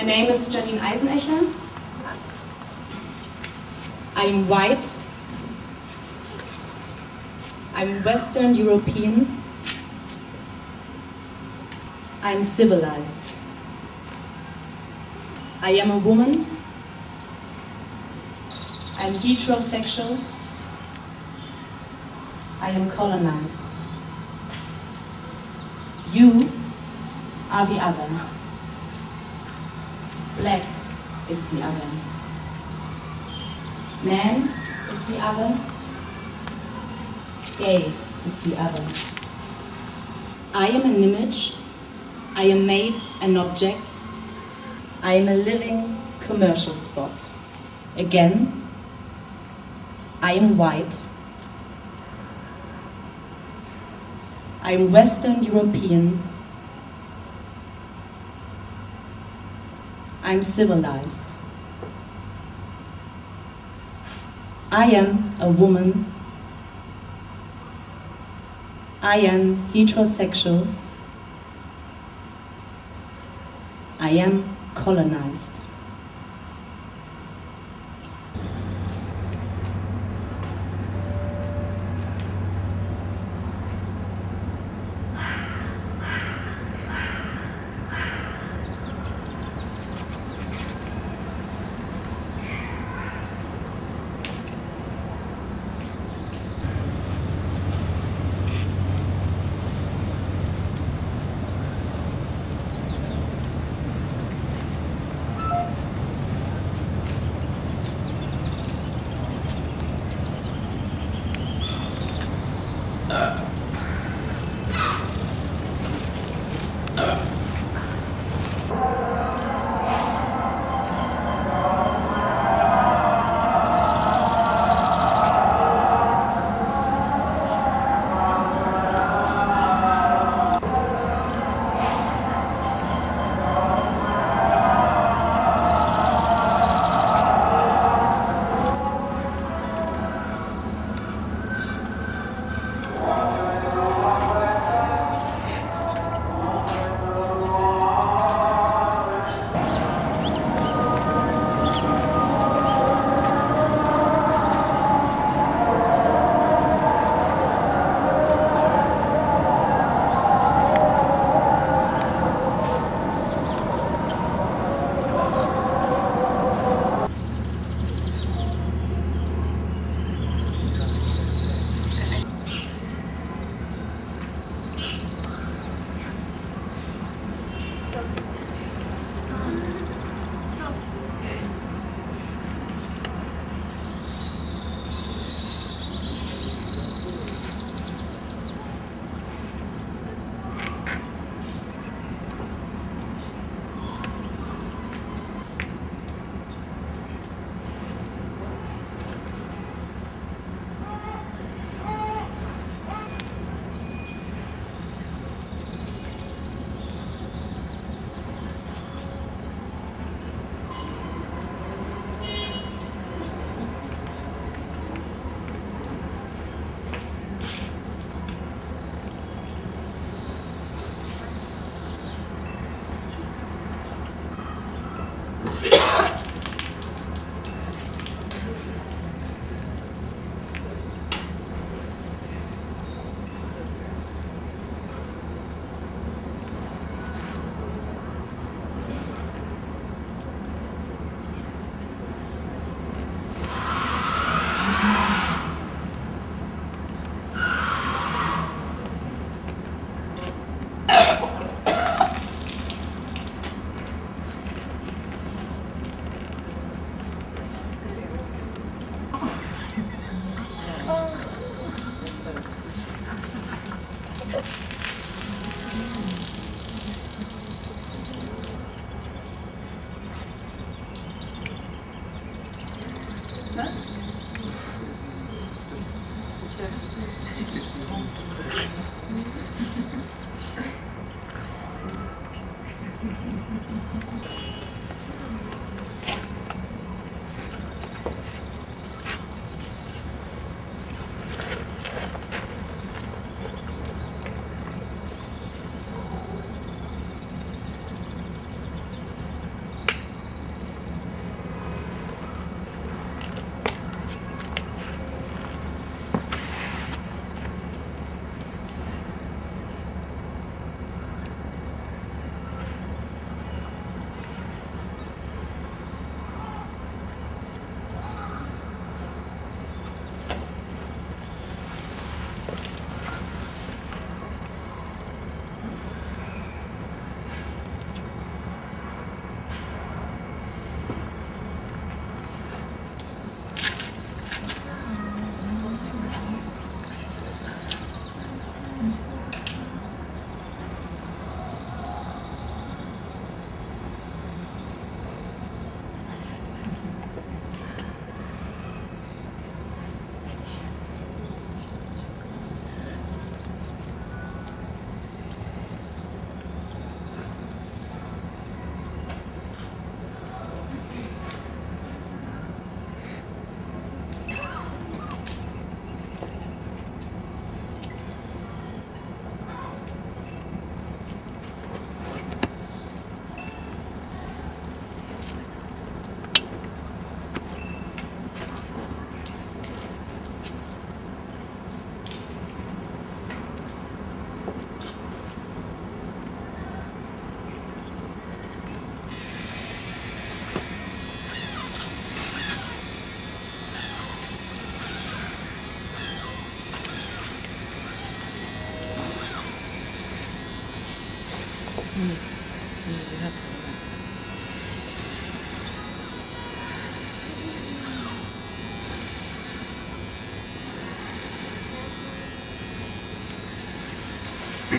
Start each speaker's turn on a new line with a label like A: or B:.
A: My name is Janine Eisenächer. I'm white. I'm Western European. I'm civilized. I am a woman. I'm heterosexual. I am colonized. You are the other. Black is the other. Man is the other. Gay is the other. I am an image. I am made an object. I am a living commercial spot. Again, I am white. I am Western European. I'm civilized. I am a woman. I am heterosexual. I am colonized. up.